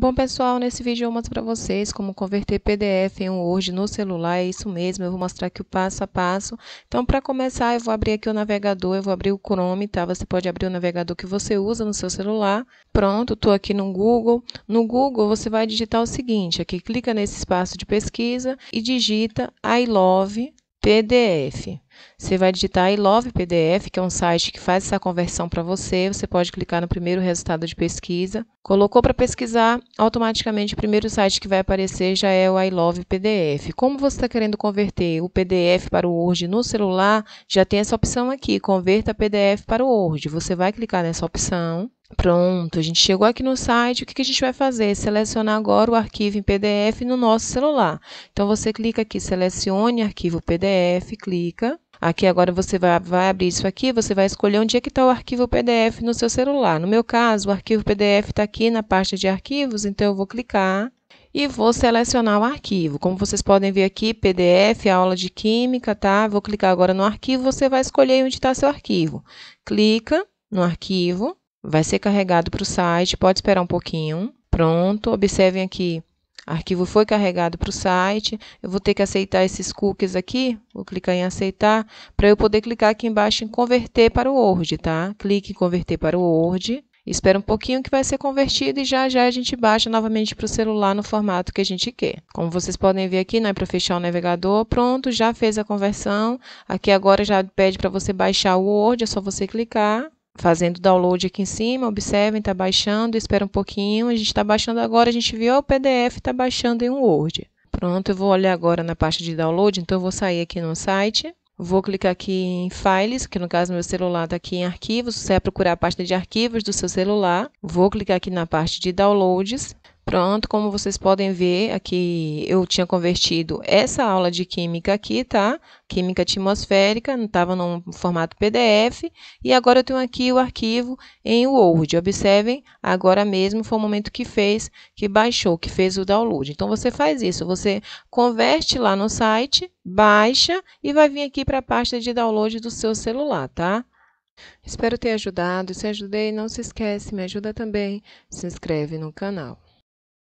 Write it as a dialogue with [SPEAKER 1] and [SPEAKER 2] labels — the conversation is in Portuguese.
[SPEAKER 1] Bom, pessoal, nesse vídeo eu mostro para vocês como converter PDF em Word no celular, é isso mesmo, eu vou mostrar aqui o passo a passo. Então, para começar, eu vou abrir aqui o navegador, eu vou abrir o Chrome, tá? Você pode abrir o navegador que você usa no seu celular. Pronto, estou aqui no Google. No Google, você vai digitar o seguinte, aqui clica nesse espaço de pesquisa e digita I love PDF. Você vai digitar I Love PDF, que é um site que faz essa conversão para você. Você pode clicar no primeiro resultado de pesquisa. Colocou para pesquisar, automaticamente o primeiro site que vai aparecer já é o I Love PDF. Como você está querendo converter o PDF para o Word no celular, já tem essa opção aqui, converta PDF para o Word. Você vai clicar nessa opção. Pronto, a gente chegou aqui no site. O que, a gente vai fazer? Selecionar agora o arquivo em PDF no nosso celular. Então, você clica aqui, selecione arquivo PDF, clica. Aqui agora você vai, vai abrir isso aqui, você vai escolher onde é que está o arquivo PDF no seu celular. No meu caso, o arquivo PDF está aqui na pasta de arquivos, então eu vou clicar e vou selecionar o arquivo. Como vocês podem ver aqui, PDF, aula de Química, tá? Vou clicar agora no arquivo, você vai escolher onde está seu arquivo. Clica no arquivo, Vai ser carregado para o site, pode esperar um pouquinho. Pronto, observem aqui, arquivo foi carregado para o site. Eu vou ter que aceitar esses cookies aqui, vou clicar em aceitar, para eu poder clicar aqui embaixo em converter para o Word, tá? Clique em converter para o Word. Espera um pouquinho que vai ser convertido e já já a gente baixa novamente para o celular no formato que a gente quer. Como vocês podem ver aqui, né, para fechar o navegador, pronto, já fez a conversão. Aqui agora já pede para você baixar o Word, é só você clicar fazendo download aqui em cima, observem, está baixando, espera um pouquinho, a gente está baixando agora, a gente viu o PDF está baixando em um Word. Pronto, eu vou olhar agora na parte de download, então eu vou sair aqui no site, vou clicar aqui em Files, que no caso meu celular está aqui em Arquivos, você vai procurar a pasta de arquivos do seu celular, vou clicar aqui na parte de Downloads, Pronto, como vocês podem ver, aqui eu tinha convertido essa aula de química aqui, tá? Química atmosférica, estava no formato PDF, e agora eu tenho aqui o arquivo em Word. Observem, agora mesmo foi o momento que fez, que baixou, que fez o download. Então, você faz isso, você converte lá no site, baixa e vai vir aqui para a pasta de download do seu celular, tá? Espero ter ajudado. Se ajudei, não se esquece, me ajuda também, se inscreve no canal.